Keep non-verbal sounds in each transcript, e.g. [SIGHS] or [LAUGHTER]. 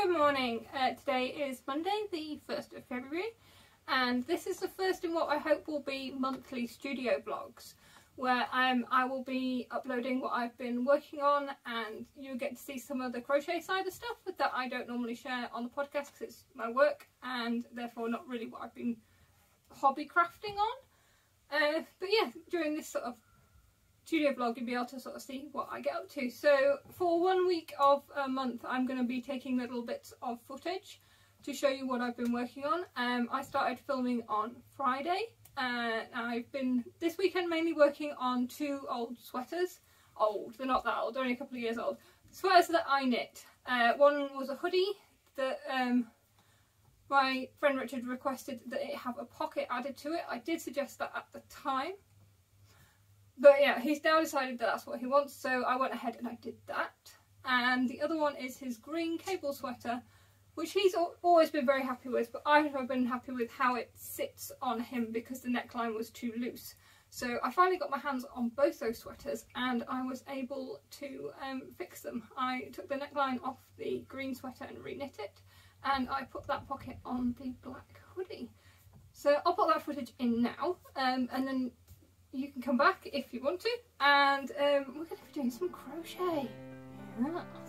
Good morning. Uh, today is Monday, the 1st of February, and this is the first in what I hope will be monthly studio vlogs, where um, I will be uploading what I've been working on, and you'll get to see some of the crochet side of stuff that I don't normally share on the podcast because it's my work, and therefore not really what I've been hobby crafting on. Uh, but yeah, during this sort of studio vlog you'll be able to sort of see what I get up to. So for one week of a month I'm going to be taking little bits of footage to show you what I've been working on. Um, I started filming on Friday. and I've been this weekend mainly working on two old sweaters. Old, they're not that old, they're only a couple of years old. Sweaters that I knit. Uh, one was a hoodie that um, my friend Richard requested that it have a pocket added to it. I did suggest that at the time but yeah, he's now decided that that's what he wants, so I went ahead and I did that. And the other one is his green cable sweater, which he's always been very happy with, but I've been happy with how it sits on him because the neckline was too loose. So I finally got my hands on both those sweaters and I was able to um, fix them. I took the neckline off the green sweater and reknit it and I put that pocket on the black hoodie. So I'll put that footage in now um, and then you can come back if you want to and um, we're going to be doing some crochet. Yes.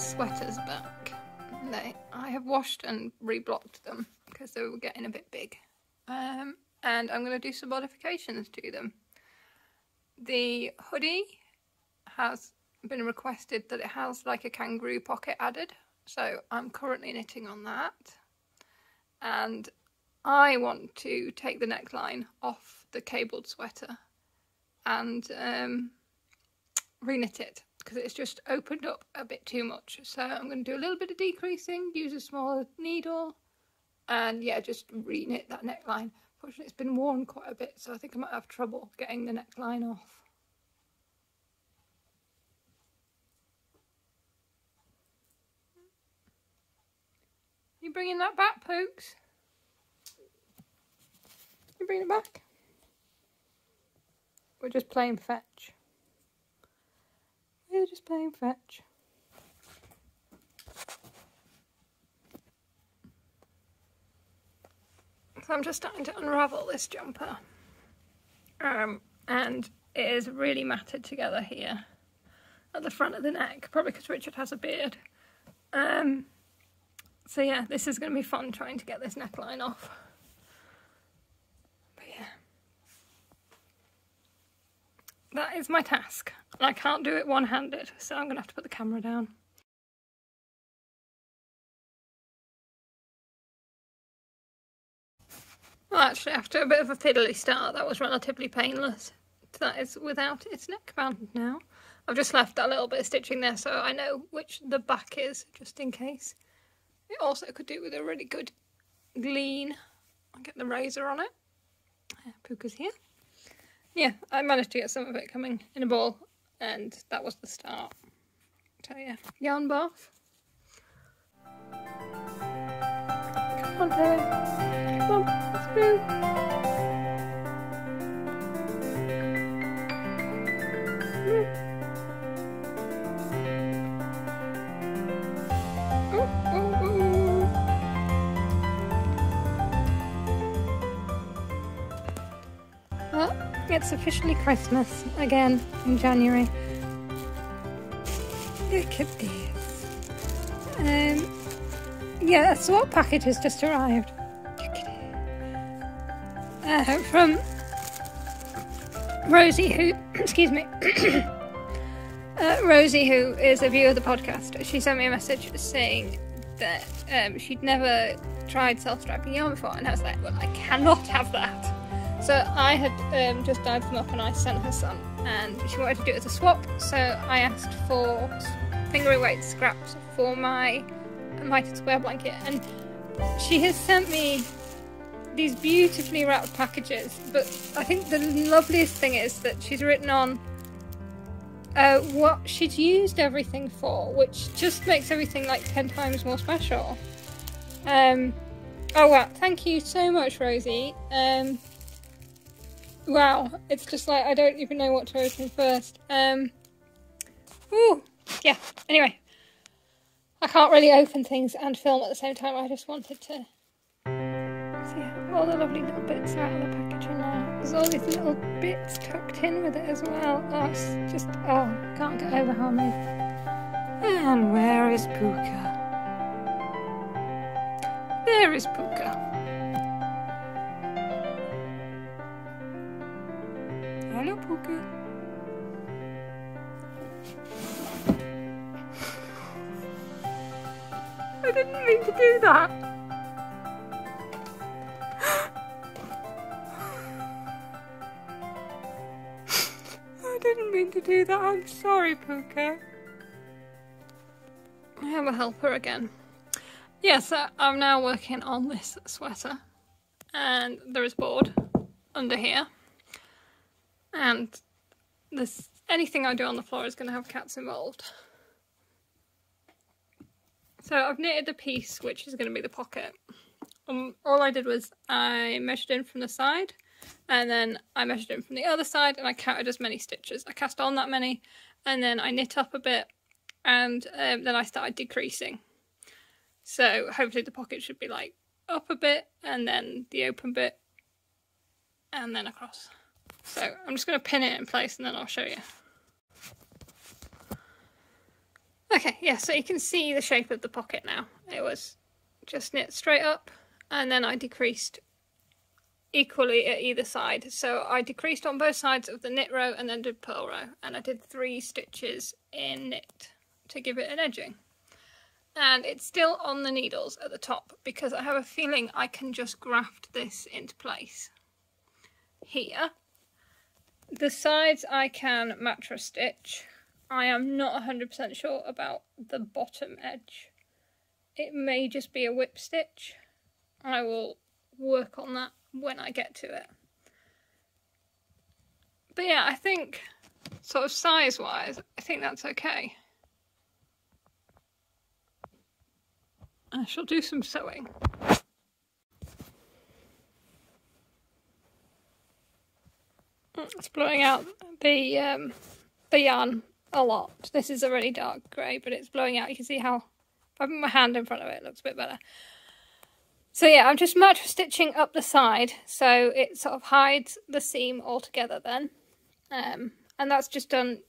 Sweaters back. They, I have washed and reblocked them because they were getting a bit big. Um, and I'm going to do some modifications to them. The hoodie has been requested that it has like a kangaroo pocket added. So I'm currently knitting on that. And I want to take the neckline off the cabled sweater and um, reknit it because it's just opened up a bit too much. So I'm going to do a little bit of decreasing, use a smaller needle, and yeah, just reknit that neckline. Fortunately, it's been worn quite a bit, so I think I might have trouble getting the neckline off. You bringing that back, Pokes? You bring it back? We're just playing fetch. We're just playing fetch. So I'm just starting to unravel this jumper. Um, and it is really matted together here at the front of the neck, probably because Richard has a beard. Um, so yeah, this is going to be fun trying to get this neckline off. That is my task. And I can't do it one-handed, so I'm going to have to put the camera down. Well, actually, after a bit of a fiddly start, that was relatively painless. That is without its neckband now. I've just left that little bit of stitching there so I know which the back is, just in case. It also could do with a really good glean. I'll get the razor on it. Pooka's here yeah, I managed to get some of it coming in a ball, and that was the start. So yeah, yarn bath. Come on, Taylor. Come on, let's It's officially Christmas again in January. Look at this. Um, yeah, a swap package has just arrived. Uh, from Rosie, who, [CLEARS THROAT] excuse me, [CLEARS THROAT] uh, Rosie, who is a viewer of the podcast, she sent me a message saying that um, she'd never tried self-striping yarn before, and I was like, well, I cannot have that. So I had um, just dyed them up and I sent her some and she wanted to do it as a swap so I asked for fingering weight scraps for my mitred square blanket and she has sent me these beautifully wrapped packages, but I think the loveliest thing is that she's written on uh, what she'd used everything for, which just makes everything like 10 times more special. Um, oh wow, thank you so much, Rosie. Um, wow, it's just like I don't even know what to open first. Um, ooh, yeah, anyway. I can't really open things and film at the same time, I just wanted to see all the lovely little bits out of the packaging now. There's all these little bits tucked in with it as well. Oh, it's just, oh, can't get over how many. And where is Pooka? There is Pooka. I didn't mean to do that. I didn't mean to do that. I'm sorry, Pooka. I have a helper again. Yes, uh, I'm now working on this sweater, and there is board under here, and this anything I do on the floor is going to have cats involved. So I've knitted the piece which is going to be the pocket. Um, all I did was I measured in from the side and then I measured in from the other side and I counted as many stitches. I cast on that many and then I knit up a bit and um, then I started decreasing. So hopefully the pocket should be like up a bit and then the open bit and then across. So I'm just going to pin it in place and then I'll show you. Okay, yeah, so you can see the shape of the pocket now. It was just knit straight up and then I decreased equally at either side. So I decreased on both sides of the knit row and then did purl row and I did three stitches in knit to give it an edging and it's still on the needles at the top because I have a feeling I can just graft this into place here. The sides I can mattress stitch. I am not 100% sure about the bottom edge. It may just be a whip stitch. I will work on that when I get to it. But yeah, I think sort of size wise, I think that's okay. I shall do some sewing. It's blowing out the um, the yarn a lot. This is a really dark grey, but it's blowing out. You can see how, if I put my hand in front of it, it looks a bit better. So yeah, I'm just mattress stitching up the side so it sort of hides the seam altogether then. Um, and that's just done,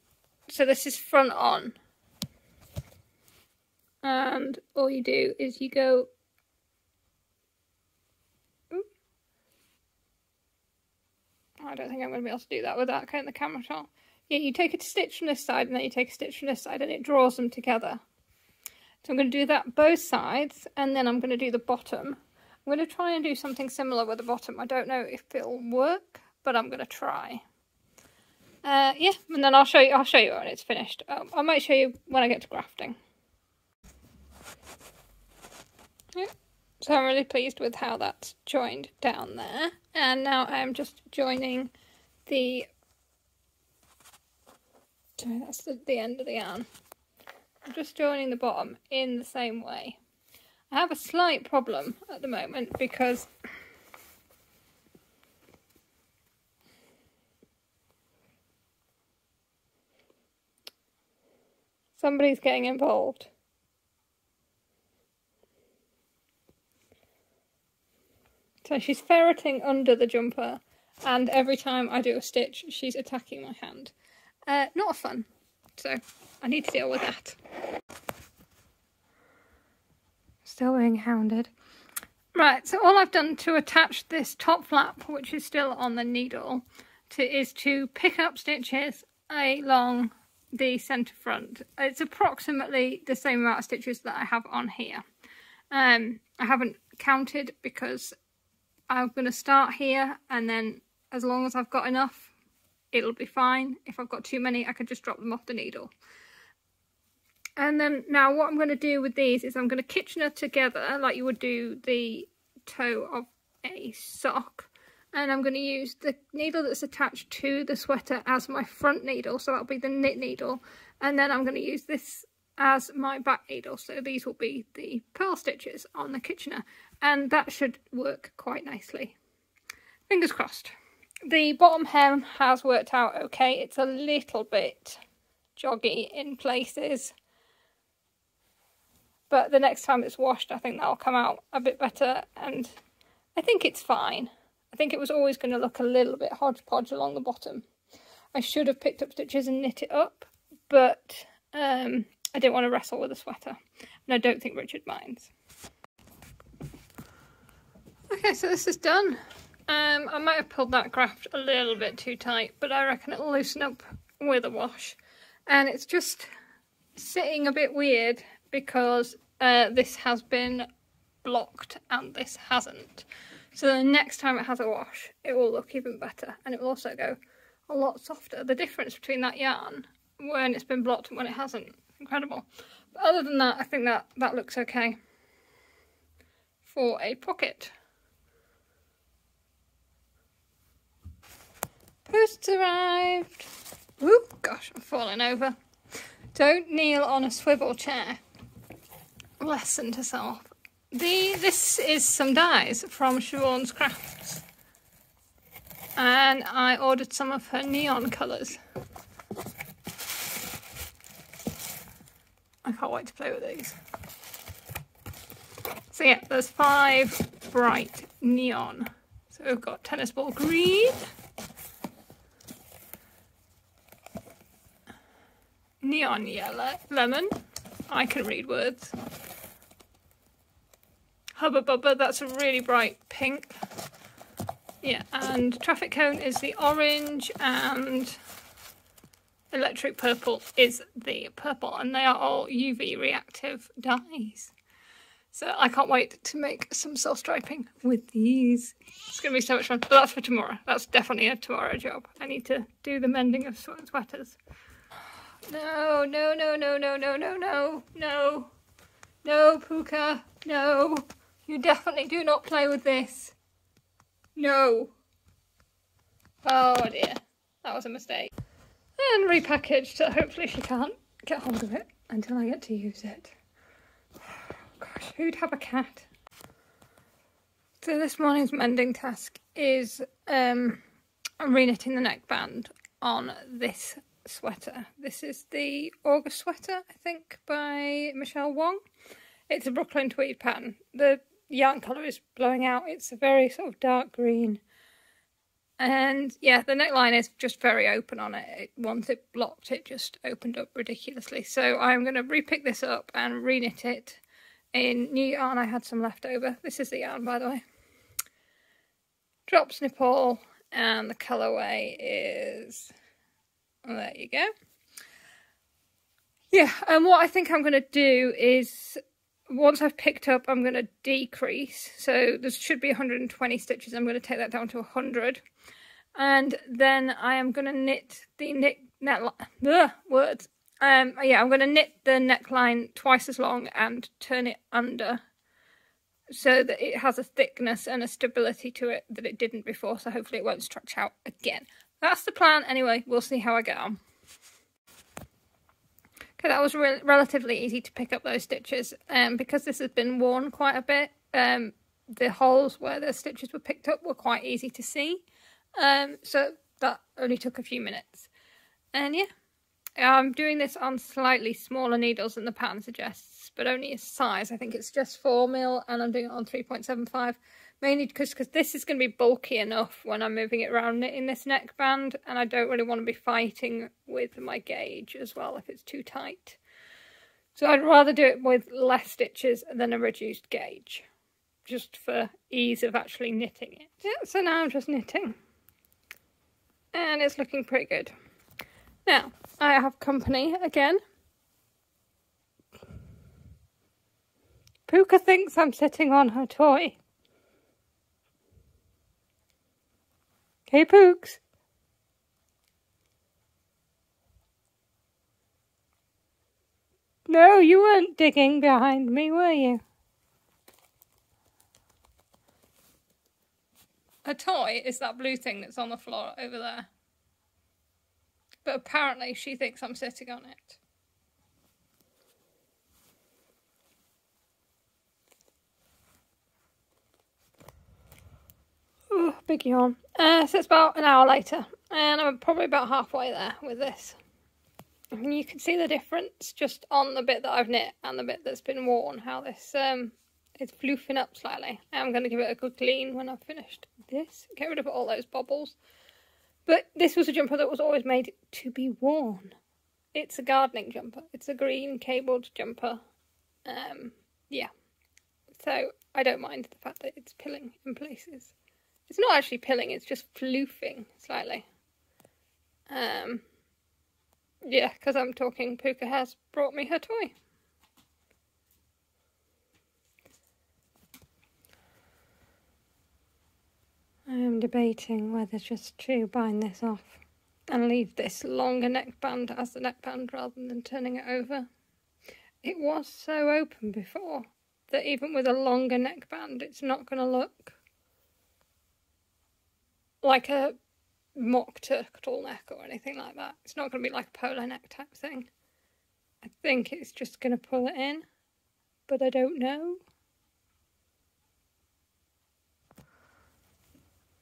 so this is front on and all you do is you go I don't think I'm going to be able to do that without cutting the camera shot. Yeah, you take a stitch from this side and then you take a stitch from this side and it draws them together. So I'm going to do that both sides and then I'm going to do the bottom. I'm going to try and do something similar with the bottom. I don't know if it'll work, but I'm going to try. Uh, yeah, and then I'll show you. I'll show you when it's finished. Um, I might show you when I get to grafting. Yeah. So I'm really pleased with how that's joined down there. And now I'm just joining the, sorry, that's the, the end of the yarn. I'm just joining the bottom in the same way. I have a slight problem at the moment because somebody's getting involved. So she's ferreting under the jumper and every time I do a stitch she's attacking my hand. Uh, not fun, so I need to deal with that. Still being hounded. Right, so all I've done to attach this top flap, which is still on the needle, to, is to pick up stitches along the centre front. It's approximately the same amount of stitches that I have on here. Um, I haven't counted because I'm going to start here and then as long as I've got enough, it'll be fine. If I've got too many, I can just drop them off the needle. And then now what I'm going to do with these is I'm going to Kitchener together like you would do the toe of a sock. And I'm going to use the needle that's attached to the sweater as my front needle. So that'll be the knit needle. And then I'm going to use this as my back needle. So these will be the purl stitches on the Kitchener. And that should work quite nicely. Fingers crossed. The bottom hem has worked out okay. It's a little bit joggy in places but the next time it's washed I think that'll come out a bit better and I think it's fine. I think it was always going to look a little bit hodgepodge along the bottom. I should have picked up stitches and knit it up but um, I didn't want to wrestle with a sweater and I don't think Richard minds. Okay so this is done. Um, I might have pulled that graft a little bit too tight but I reckon it'll loosen up with a wash and it's just sitting a bit weird because uh, this has been blocked and this hasn't. So the next time it has a wash, it will look even better and it will also go a lot softer. The difference between that yarn when it's been blocked and when it hasn't, incredible. But other than that, I think that, that looks okay for a pocket. Posts arrived. Oh gosh, I'm falling over. Don't kneel on a swivel chair lesson to self. The this is some dies from Siobhan's Crafts, and I ordered some of her neon colours. I can't wait to play with these. So yeah, there's five bright neon. So we've got tennis ball green, neon yellow, lemon. I can read words. Hubba Bubba, that's a really bright pink. Yeah, and Traffic Cone is the orange and Electric Purple is the purple and they are all UV reactive dyes. So I can't wait to make some self-striping with these. It's going to be so much fun. But that's for tomorrow. That's definitely a tomorrow job. I need to do the mending of sweaters. No, no, no, no, no, no, no, no, no. No, Pooka, no. You definitely do not play with this. No. Oh dear. That was a mistake. And repackaged so hopefully she can't get hold of it until I get to use it. [SIGHS] Gosh, who'd have a cat? So this morning's mending task is um, reknitting the neckband on this sweater. This is the August sweater, I think, by Michele Wang. It's a Brooklyn tweed pattern. The yarn colour is blowing out. It's a very sort of dark green. And yeah, the neckline is just very open on it. it. Once it blocked, it just opened up ridiculously. So I'm going to repick this up and reknit it in new yarn. I had some left over. This is the yarn, by the way. Drops Nepal, and the colourway is... There you go. Yeah, and what I think I'm going to do is once I've picked up, I'm going to decrease. So there should be 120 stitches. I'm going to take that down to 100. And then I am going to knit the knit, net, ugh, words. Um, yeah, I'm going to knit the neckline twice as long and turn it under so that it has a thickness and a stability to it that it didn't before. So hopefully it won't stretch out again. That's the plan. Anyway, we'll see how I get on. Okay, that was re relatively easy to pick up those stitches. Um, because this has been worn quite a bit, um, the holes where the stitches were picked up were quite easy to see. Um, so that only took a few minutes. And yeah, I'm doing this on slightly smaller needles than the pattern suggests, but only a size. I think it's just 4 mil, and I'm doing it on 3.75 mainly because cause this is going to be bulky enough when I'm moving it around in this neckband and I don't really want to be fighting with my gauge as well if it's too tight. So I'd rather do it with less stitches than a reduced gauge just for ease of actually knitting it. Yeah, so now I'm just knitting and it's looking pretty good. Now I have company again. Pooka thinks I'm sitting on her toy. Hey, Pooks. No, you weren't digging behind me, were you? A toy is that blue thing that's on the floor over there. But apparently she thinks I'm sitting on it. Oh, big yawn. Uh, so it's about an hour later, and I'm probably about halfway there with this. You can see the difference just on the bit that I've knit and the bit that's been worn, how this um, is floofing up slightly. I'm going to give it a good clean when I've finished this, get rid of all those bubbles. But this was a jumper that was always made to be worn. It's a gardening jumper. It's a green cabled jumper. Um, yeah. So I don't mind the fact that it's pilling in places. It's not actually pilling, it's just floofing slightly. Um, yeah, because I'm talking, Pooka has brought me her toy. I am debating whether just to bind this off and leave this longer neckband as the neckband rather than turning it over. It was so open before that even with a longer neckband it's not going to look like a mock turtleneck or anything like that. It's not going to be like a polo neck type thing. I think it's just going to pull it in, but I don't know.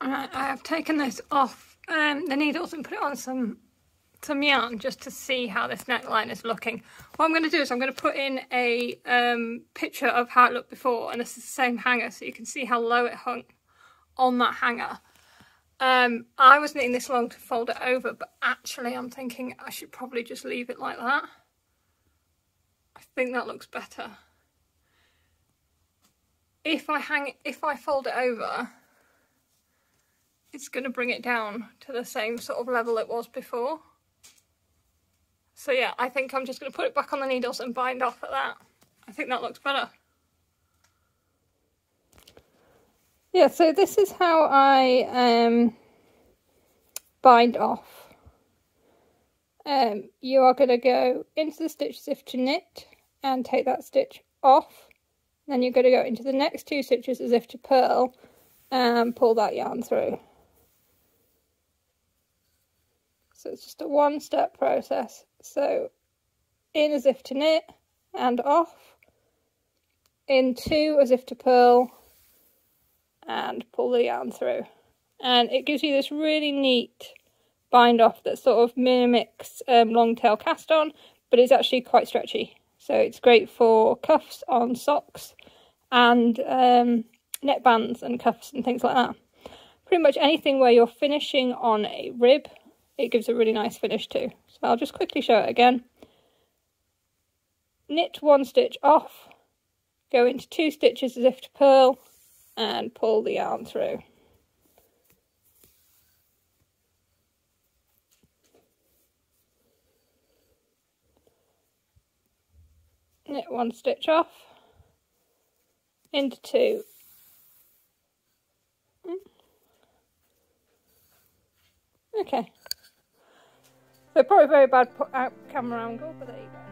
I have taken this off um, the needles and put it on some some yarn just to see how this neckline is looking. What I'm going to do is I'm going to put in a um, picture of how it looked before and this is the same hanger so you can see how low it hung on that hanger. Um, I was knitting this long to fold it over, but actually I'm thinking I should probably just leave it like that. I think that looks better. If I hang if I fold it over, it's going to bring it down to the same sort of level it was before. So yeah, I think I'm just going to put it back on the needles and bind off at that. I think that looks better. Yeah, so this is how I um, bind off. Um, you are going to go into the stitch as if to knit and take that stitch off. Then you're going to go into the next two stitches as if to purl and pull that yarn through. So it's just a one step process. So in as if to knit and off, in two as if to purl and pull the yarn through. And it gives you this really neat bind off that sort of mimics um, long tail cast on, but it's actually quite stretchy. So it's great for cuffs on socks and um, neckbands and cuffs and things like that. Pretty much anything where you're finishing on a rib, it gives a really nice finish too. So I'll just quickly show it again. Knit one stitch off, go into two stitches as if to purl, and pull the yarn through. Knit one stitch off, into two. Okay. So probably very bad put out camera angle, but there you go.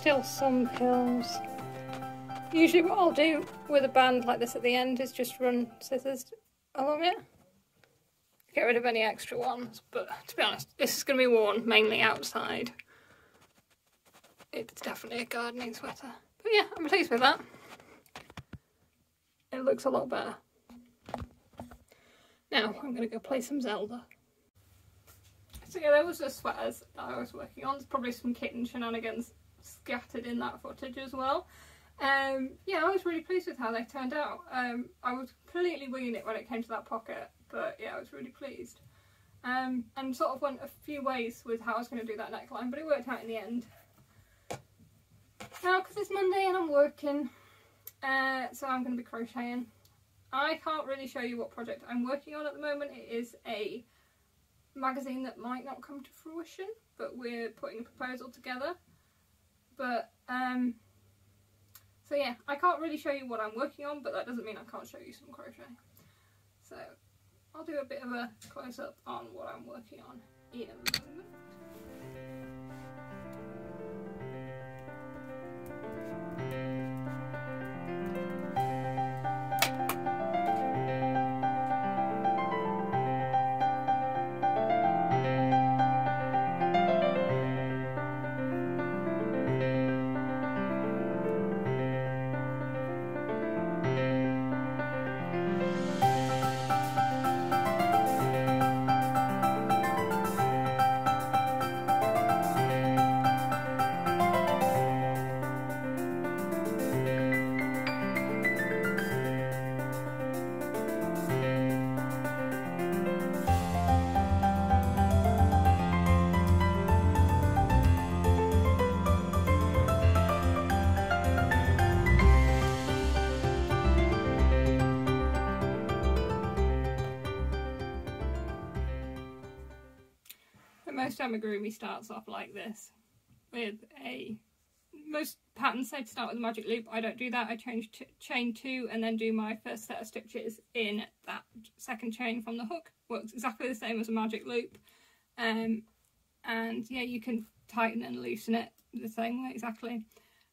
Still some hills. Usually what I'll do with a band like this at the end is just run scissors along it. Get rid of any extra ones, but to be honest, this is going to be worn mainly outside. It's definitely a gardening sweater. But yeah, I'm pleased with that. It looks a lot better. Now, I'm going to go play some Zelda. So yeah, there was the sweaters that I was working on. There's probably some kitten shenanigans scattered in that footage as well. Um, yeah, I was really pleased with how they turned out. Um, I was completely winging it when it came to that pocket, but yeah, I was really pleased. Um, and sort of went a few ways with how I was going to do that neckline, but it worked out in the end. Now, because it's Monday and I'm working, uh, so I'm going to be crocheting. I can't really show you what project I'm working on at the moment. It is a magazine that might not come to fruition, but we're putting a proposal together. But, um, so yeah, I can't really show you what I'm working on, but that doesn't mean I can't show you some crochet. So, I'll do a bit of a close-up on what I'm working on in a moment. most amigurumi starts off like this with a most patterns say to start with a magic loop. I don't do that. I change to chain two and then do my first set of stitches in that second chain from the hook. Works exactly the same as a magic loop. Um, and yeah you can tighten and loosen it the same way exactly.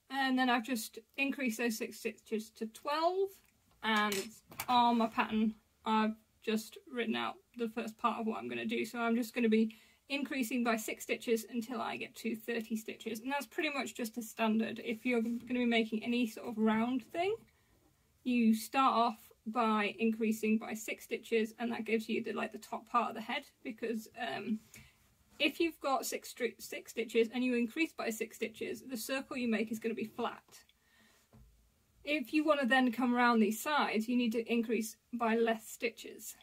And then I've just increased those six stitches to 12 and on my pattern I've just written out the first part of what I'm going to do. So I'm just going to be increasing by six stitches until I get to 30 stitches. And that's pretty much just a standard. If you're going to be making any sort of round thing you start off by increasing by six stitches and that gives you the like the top part of the head because um, if you've got six, six stitches and you increase by six stitches the circle you make is going to be flat. If you want to then come around these sides you need to increase by less stitches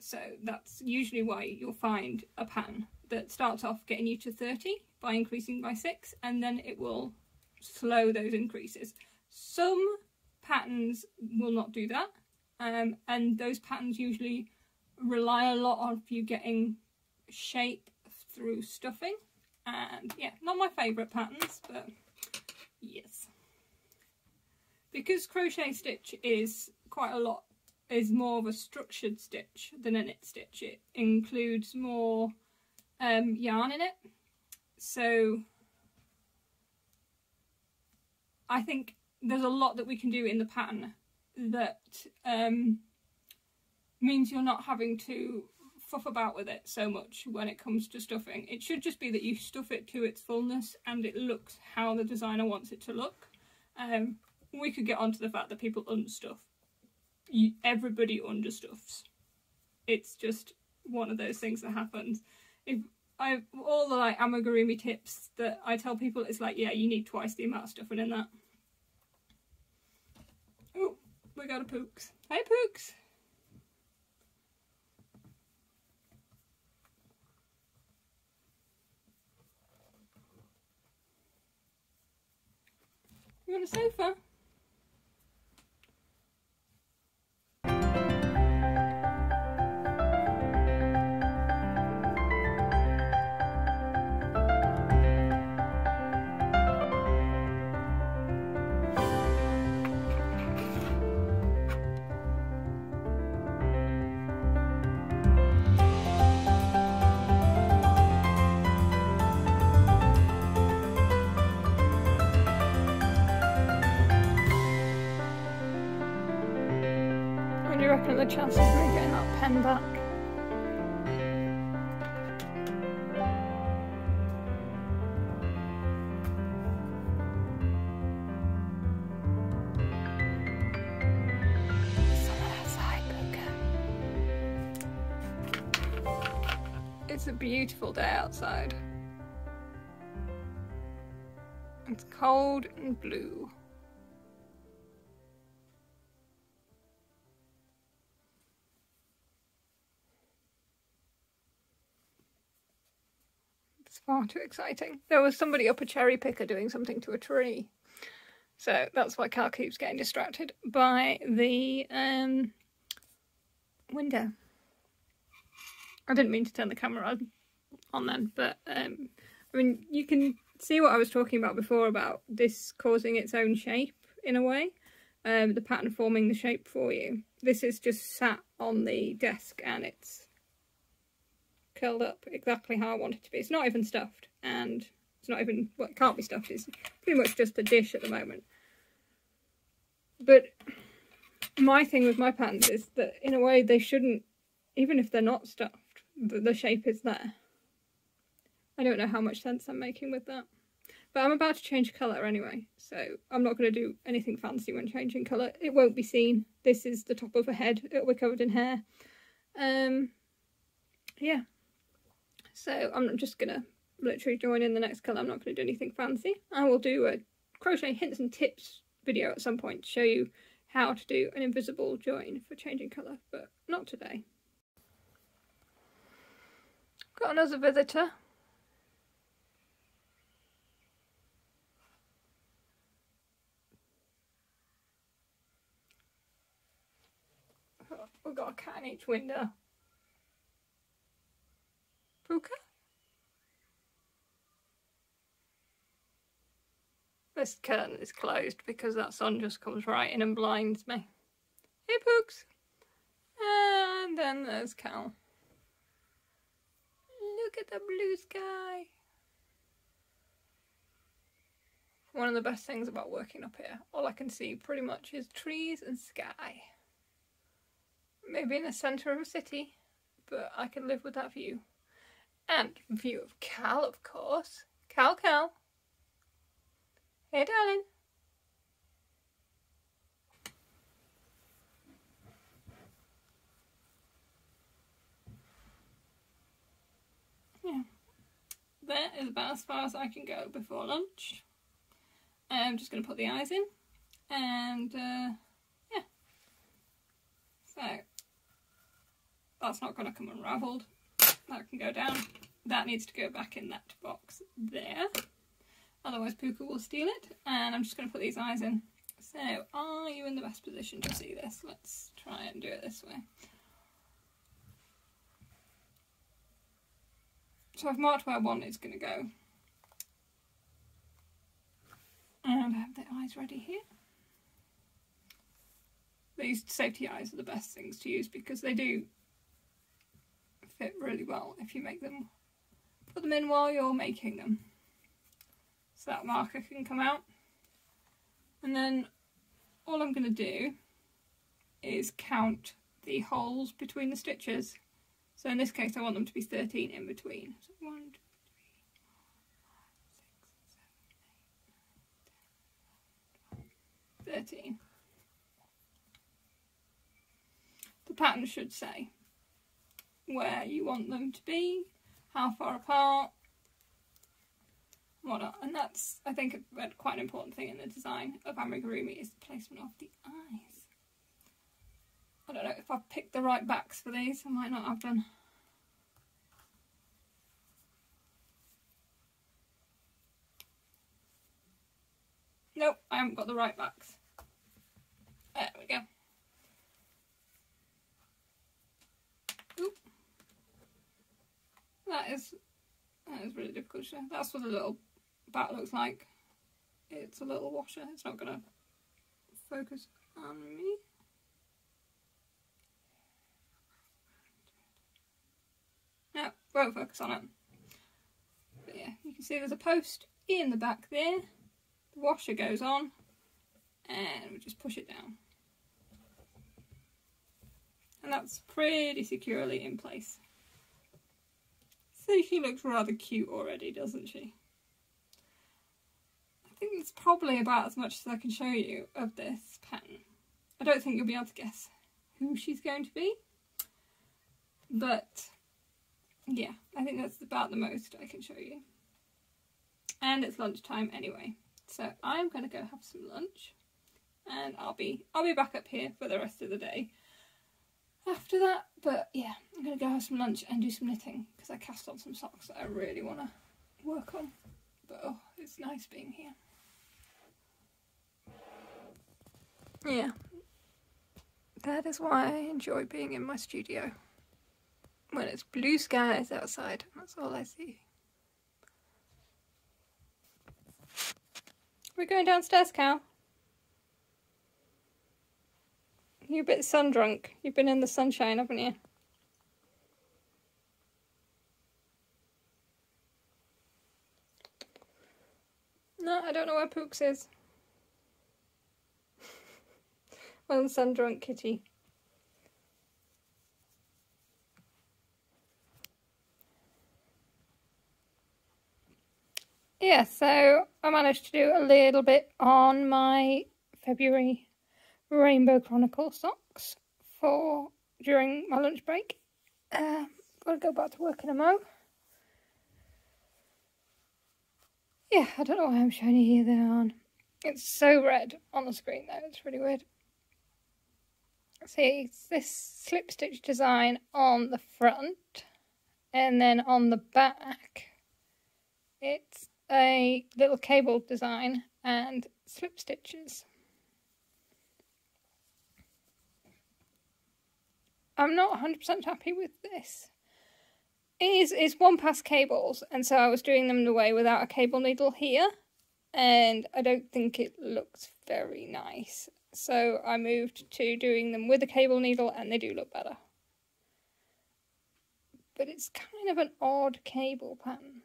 so that's usually why you'll find a pattern that starts off getting you to 30 by increasing by 6 and then it will slow those increases. Some patterns will not do that um, and those patterns usually rely a lot on you getting shape through stuffing and yeah not my favourite patterns but yes because crochet stitch is quite a lot is more of a structured stitch than a knit stitch it includes more um, yarn in it. So I think there's a lot that we can do in the pattern that um, means you're not having to fuff about with it so much when it comes to stuffing. It should just be that you stuff it to its fullness and it looks how the designer wants it to look. Um, we could get onto the fact that people understuff. everybody understuffs. It's just one of those things that happens if I all the like amigurumi tips that I tell people it's like yeah you need twice the amount of stuffing in that. Oh, we got a pooks. Hey pooks. You want a sofa? Chances of me getting that pen back? It's a beautiful day outside. It's cold and blue. Far too exciting. There was somebody up a cherry picker doing something to a tree. So that's why Cal keeps getting distracted by the um, window. I didn't mean to turn the camera on, on then, but um, I mean, you can see what I was talking about before about this causing its own shape in a way. Um, the pattern forming the shape for you. This is just sat on the desk and it's curled up exactly how I want it to be. It's not even stuffed and it's not even, well, it can't be stuffed. It's pretty much just a dish at the moment. But my thing with my patterns is that in a way they shouldn't, even if they're not stuffed, the, the shape is there. I don't know how much sense I'm making with that. But I'm about to change colour anyway, so I'm not going to do anything fancy when changing colour. It won't be seen. This is the top of a head. It'll be covered in hair. Um, yeah. So I'm just going to literally join in the next colour. I'm not going to do anything fancy. I will do a crochet hints and tips video at some point to show you how to do an invisible join for changing colour, but not today. Got another visitor. We've got a cat in each window. Pooka? This curtain is closed because that sun just comes right in and blinds me. Hey Pooks! And then there's Cal. Look at the blue sky. One of the best things about working up here, all I can see pretty much is trees and sky. Maybe in the centre of a city, but I can live with that view. And view of Cal, of course. Cal, Cal. Hey, darling. Yeah, that is about as far as I can go before lunch. I'm just going to put the eyes in and uh, yeah. So that's not going to come unravelled. That can go down. That needs to go back in that box there. Otherwise Pooka will steal it. And I'm just going to put these eyes in. So are you in the best position to see this? Let's try and do it this way. So I've marked where one is going to go. And I have the eyes ready here. These safety eyes are the best things to use because they do fit really well if you make them, put them in while you're making them. So that marker can come out. And then all I'm going to do is count the holes between the stitches. So in this case I want them to be 13 in between. So 1, 2, 3, 4, 5, 6, 7, 8, 10, 13. The pattern should say where you want them to be, how far apart, whatnot. And that's, I think, a, quite an important thing in the design of amigurumi is the placement of the eyes. I don't know if I've picked the right backs for these, I might not have done. Nope, I haven't got the right backs. There we go. That is that is really difficult to show. That's what a little bat looks like. It's a little washer. It's not gonna focus on me. No, won't focus on it. But yeah, you can see there's a post in the back there. The washer goes on and we just push it down. and that's pretty securely in place. So she looks rather cute already, doesn't she? I think it's probably about as much as I can show you of this pen. I don't think you'll be able to guess who she's going to be, but yeah, I think that's about the most I can show you. And it's lunchtime anyway, so I'm going to go have some lunch, and I'll be I'll be back up here for the rest of the day after that. But yeah, I'm going to go have some lunch and do some knitting because I cast on some socks that I really want to work on. But oh, it's nice being here. Yeah, that is why I enjoy being in my studio. When it's blue skies outside, that's all I see. We're going downstairs, Cal. You're a bit sun drunk. You've been in the sunshine, haven't you? No, I don't know where Pooks is. [LAUGHS] One sun drunk kitty. Yeah, so I managed to do a little bit on my February Rainbow Chronicle socks for during my lunch break. Um, gotta go back to work in a mo. Yeah, I don't know why I'm showing you here they on. It's so red on the screen though, it's really weird. See, it's this slip stitch design on the front and then on the back it's a little cable design and slip stitches. I'm not 100% happy with this. It is it's one pass cables, and so I was doing them the way without a cable needle here, and I don't think it looks very nice. So I moved to doing them with a cable needle, and they do look better. But it's kind of an odd cable pattern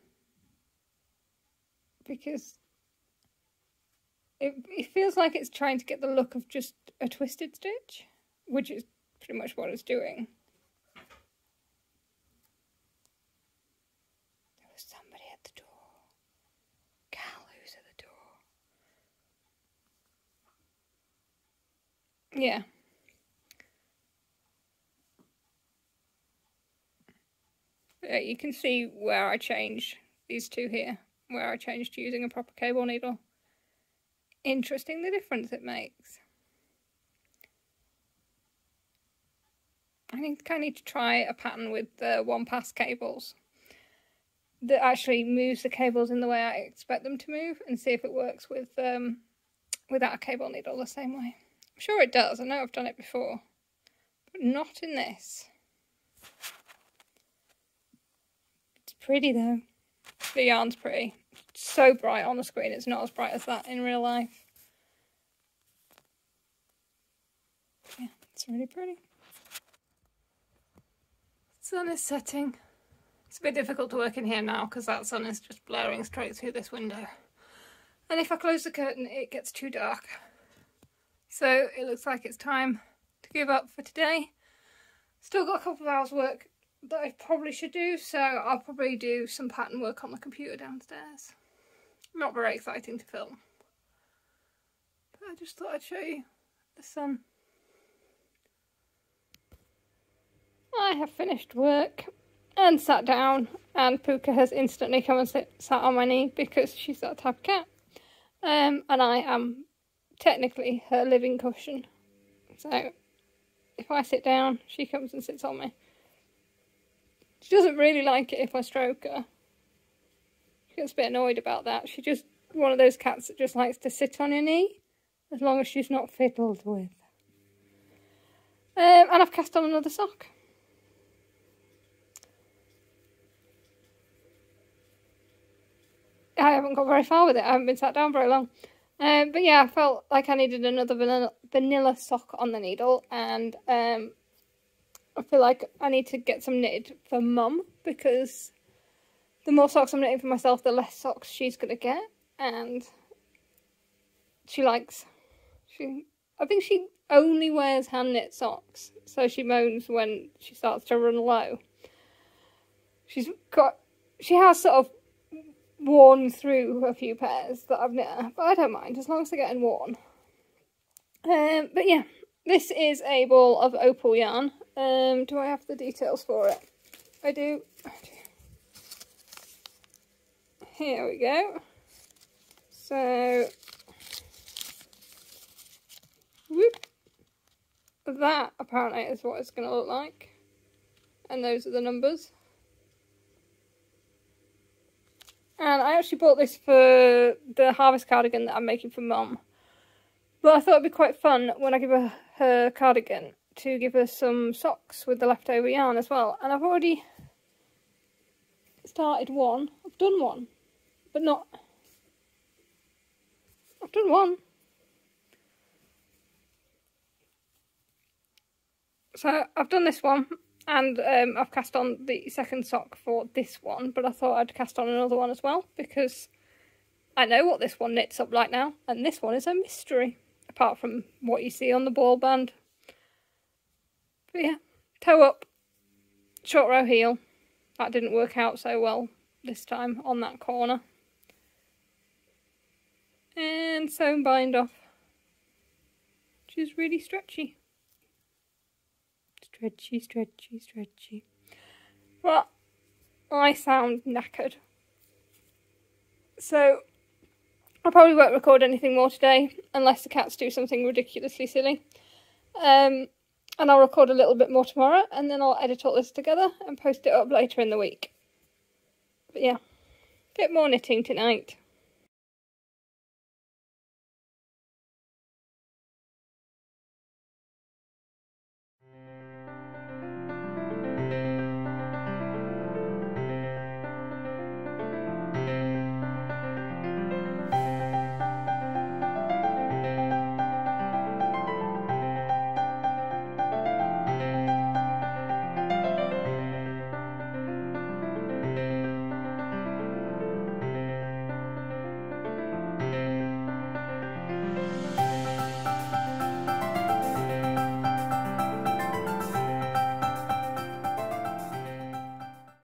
because it, it feels like it's trying to get the look of just a twisted stitch, which is pretty much what it's doing. There was somebody at the door. Cal, who's at the door? Yeah. Yeah, you can see where I changed these two here, where I changed to using a proper cable needle. Interesting the difference it makes. I think I need to try a pattern with the one pass cables that actually moves the cables in the way I expect them to move and see if it works with um, without a cable needle the same way. I'm sure it does, I know I've done it before, but not in this. It's pretty though. The yarn's pretty. It's so bright on the screen, it's not as bright as that in real life. Yeah, it's really pretty sun is setting. It's a bit difficult to work in here now because that sun is just blaring straight through this window. And if I close the curtain, it gets too dark. So it looks like it's time to give up for today. Still got a couple of hours work that I probably should do, so I'll probably do some pattern work on the computer downstairs. Not very exciting to film. But I just thought I'd show you the sun. I have finished work and sat down and Pooka has instantly come and sit, sat on my knee because she's that type of cat. Um, and I am technically her living cushion. So if I sit down, she comes and sits on me. She doesn't really like it if I stroke her. She gets a bit annoyed about that. She's just one of those cats that just likes to sit on your knee as long as she's not fiddled with. Um, and I've cast on another sock. I haven't got very far with it. I haven't been sat down very long. Um, but yeah, I felt like I needed another vanilla, vanilla sock on the needle, and um, I feel like I need to get some knitted for mum because the more socks I'm knitting for myself, the less socks she's gonna get, and she likes she. I think she only wears hand knit socks, so she moans when she starts to run low. She's got, she has sort of worn through a few pairs that I've knit but I don't mind as long as they're getting worn. Um, but yeah, this is a ball of opal yarn. Um, do I have the details for it? I do. Here we go. So, whoop. That apparently is what it's going to look like. And those are the numbers. And I actually bought this for the harvest cardigan that I'm making for mum. But I thought it'd be quite fun when I give her her cardigan to give her some socks with the leftover yarn as well. And I've already started one. I've done one, but not... I've done one. So I've done this one and um, I've cast on the second sock for this one, but I thought I'd cast on another one as well because I know what this one knits up like now, and this one is a mystery apart from what you see on the ball band. But yeah, toe up, short row heel. That didn't work out so well this time on that corner. And sewn bind off, which is really stretchy. Stretchy, stretchy, stretchy. Well, I sound knackered. So I probably won't record anything more today unless the cats do something ridiculously silly. Um, and I'll record a little bit more tomorrow and then I'll edit all this together and post it up later in the week. But yeah, bit more knitting tonight.